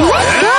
Yeah.